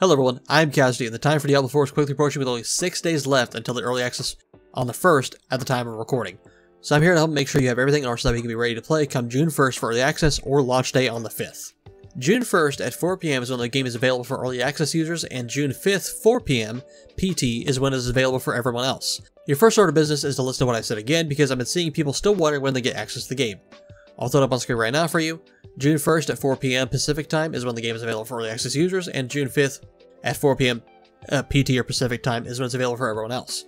Hello everyone, I'm Casualty, and the time for Diablo 4 is quickly approaching with only 6 days left until the early access on the 1st at the time of recording. So I'm here to help make sure you have everything in order so that we can be ready to play come June 1st for early access or launch day on the 5th. June 1st at 4pm is when the game is available for early access users, and June 5th, 4pm, PT, is when it is available for everyone else. Your first order of business is to listen to what I said again because I've been seeing people still wondering when they get access to the game. I'll throw it up on screen right now for you. June 1st at 4 p.m. Pacific time is when the game is available for early access users, and June 5th at 4 p.m. Uh, PT or Pacific time is when it's available for everyone else.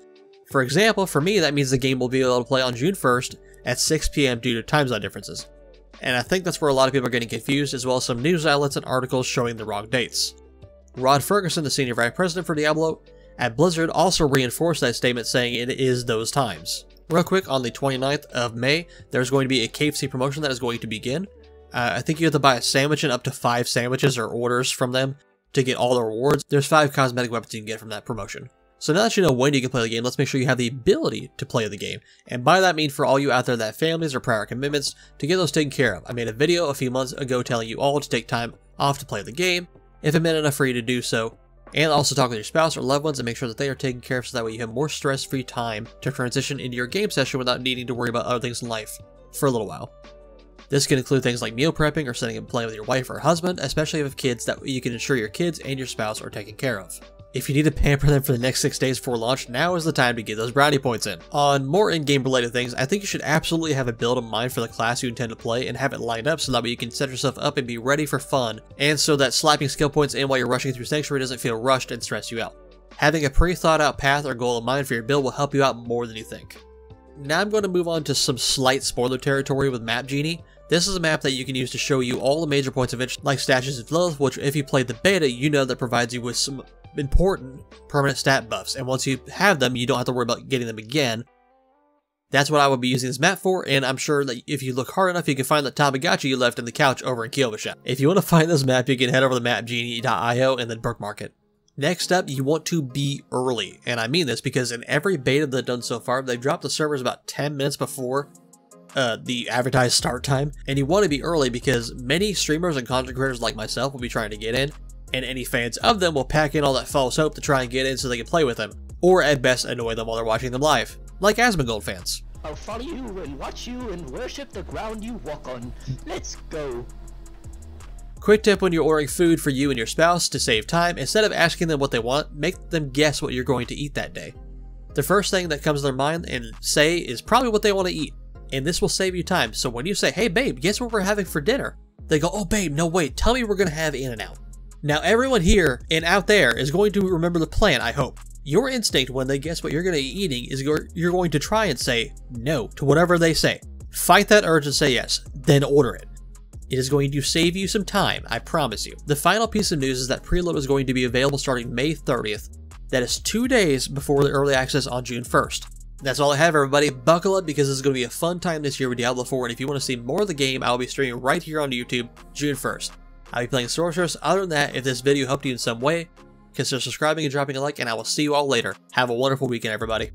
For example, for me, that means the game will be able to play on June 1st at 6 p.m. due to time zone differences. And I think that's where a lot of people are getting confused, as well as some news outlets and articles showing the wrong dates. Rod Fergusson, the senior vice president for Diablo at Blizzard, also reinforced that statement saying it is those times. Real quick, on the 29th of May, there's going to be a KFC promotion that is going to begin. Uh, I think you have to buy a sandwich and up to five sandwiches or orders from them to get all the rewards. There's five cosmetic weapons you can get from that promotion. So now that you know when you can play the game, let's make sure you have the ability to play the game. And by that I mean for all you out there that families or prior commitments, to get those taken care of. I made a video a few months ago telling you all to take time off to play the game, if it meant enough for you to do so, and also talk with your spouse or loved ones and make sure that they are taken care of so that way you have more stress-free time to transition into your game session without needing to worry about other things in life for a little while. This can include things like meal prepping or sitting and playing with your wife or husband, especially if you have kids that you can ensure your kids and your spouse are taken care of. If you need to pamper them for the next 6 days before launch, now is the time to get those brownie points in. On more in-game related things, I think you should absolutely have a build in mind for the class you intend to play and have it lined up so that way you can set yourself up and be ready for fun, and so that slapping skill points in while you're rushing through Sanctuary doesn't feel rushed and stress you out. Having a pre-thought out path or goal in mind for your build will help you out more than you think. Now I'm going to move on to some slight spoiler territory with Map Genie. This is a map that you can use to show you all the major points of interest like Statues of Lilith, which if you played the beta, you know that provides you with some important permanent stat buffs, and once you have them, you don't have to worry about getting them again. That's what I would be using this map for, and I'm sure that if you look hard enough, you can find the Tamagotchi you left in the couch over in Kyovashad. If you want to find this map, you can head over to mapgenie.io and then bookmark it. Next up, you want to be early, and I mean this because in every beta they've done so far, they've dropped the servers about 10 minutes before uh, the advertised start time, and you want to be early because many streamers and content creators like myself will be trying to get in, and any fans of them will pack in all that false hope to try and get in so they can play with them, or at best annoy them while they're watching them live, like Asmongold fans. I'll follow you and watch you and worship the ground you walk on. Let's go. Quick tip when you're ordering food for you and your spouse to save time, instead of asking them what they want, make them guess what you're going to eat that day. The first thing that comes to their mind and say is probably what they want to eat, and this will save you time. So when you say, hey babe, guess what we're having for dinner? They go, oh babe, no wait, tell me we're to have In-N-Out. Now, everyone here and out there is going to remember the plan, I hope. Your instinct when they guess what you're to be eating is you're, you're going to try and say no to whatever they say. Fight that urge and say yes, then order it. It is going to save you some time, I promise you. The final piece of news is that preload is going to be available starting May 30th. That is two days before the early access on June 1st. That's all I have, everybody. Buckle up because this is going to be a fun time this year with Diablo 4, and if you want to see more of the game, I will be streaming right here on YouTube June 1st. I'll be playing Sorceress. Other than that, if this video helped you in some way, consider subscribing and dropping a like, and I will see you all later. Have a wonderful weekend, everybody.